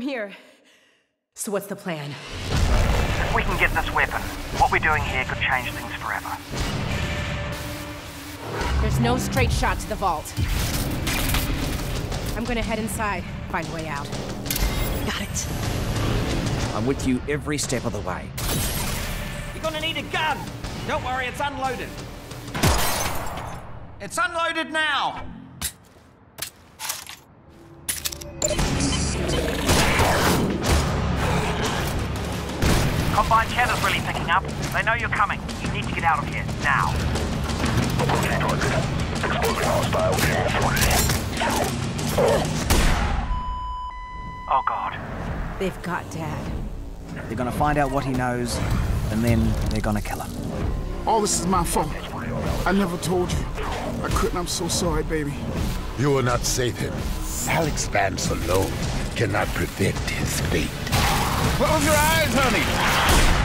here. So what's the plan? If we can get this weapon, what we're doing here could change things forever. There's no straight shot to the vault. I'm gonna head inside, find a way out. Got it. I'm with you every step of the way. You're gonna need a gun! Don't worry, it's unloaded. It's unloaded now! Combine cheddar's really picking up. They know you're coming. You need to get out of here, now. Oh god. They've got Dad. They're gonna find out what he knows, and then they're gonna kill him. All this is my fault. I never told you. I couldn't. I'm so sorry, baby. You will not save him. Alyx Vance alone cannot prevent his fate. Close your eyes, honey.